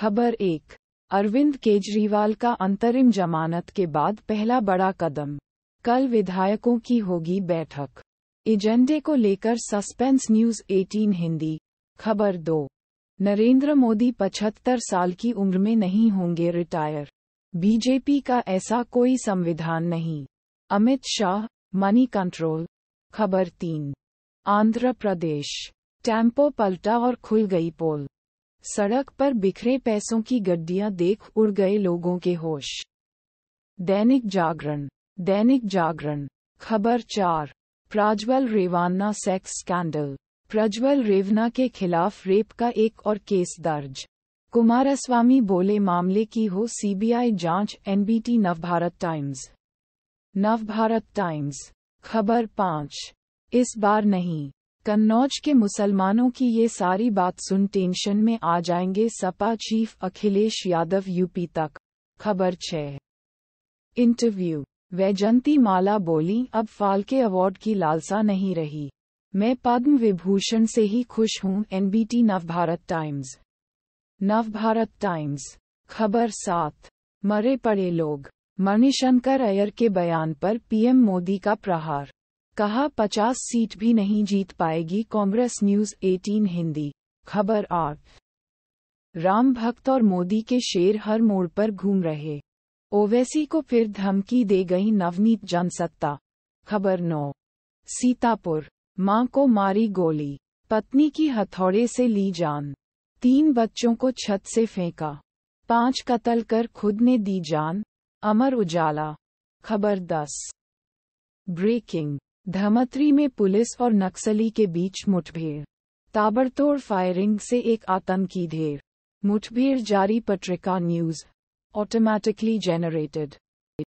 खबर एक, अरविंद केजरीवाल का अंतरिम जमानत के बाद पहला बड़ा कदम, कल विधायकों की होगी बैठक। एजेंडे को लेकर सस्पेंस न्यूज़ 18 हिंदी, खबर दो, नरेंद्र मोदी 75 साल की उम्र में नहीं होंगे रिटायर, बीजेपी का ऐसा कोई संविधान नहीं, अमित शाह, मनी कंट्रोल, खबर तीन, आंध्र प्रदेश, टेंपो पलटा और खुल गई पोल। सड़क पर बिखरे पैसों की गड्डियाँ देख उड़ गए लोगों के होश। दैनिक जागरण दैनिक जागरण, खबर चार, प्राज्वल रेवान्ना सेक्स स्कैंडल, प्रज्वल रेवना के खिलाफ रेप का एक और केस दर्ज। कुमारस्वामी बोले मामले की हो सीबीआई जाँच, NBT Navbharat Times. Navbharat Times, खबर पाँच। इस बार नहीं। कन्नौज के मुसलमानों की ये सारी बात सुन टेंशन में आ जाएँगे सपा चीफ अखिलेश यादव, यूपी तक। खबर छः। इंटरव्यू। वैजंती माला बोली, अब फाल्के अवार्ड की लालसा नहीं रही। मैं पद्म विभूषण से ही खुश हूँ, NBT Navbharat Times. Navbharat Times. खबर सात। मरे पड़े लोग। मणिशंकर अयर के बयान पर पीएम मोदी का प्रहार। कहा 50 सीट भी नहीं जीत पाएगी कांग्रेस न्यूज़ 18 हिंदी, खबर आठ। राम भक्त और मोदी के शेर हर मोड़ पर घूम रहे। ओवैसी को फिर धमकी दे गई नवनीत जनसत्ता, खबर नौ। सीतापुर, माँ को मारी गोली, पत्नी की हथौड़े से ली जान। तीन बच्चों को छत से फेंका। पाँच कत्ल कर खुद ने दी जान। अमर उजाला, खबर दस। ब्रेकिंग धमत्री में पुलिस और नक्सली के बीच मुठभेड़। ताबड़तोड़ फायरिंग से एक आतंकी ढेर। मुठभेड़ जारी पत्रिका न्यूज़। Automatically generated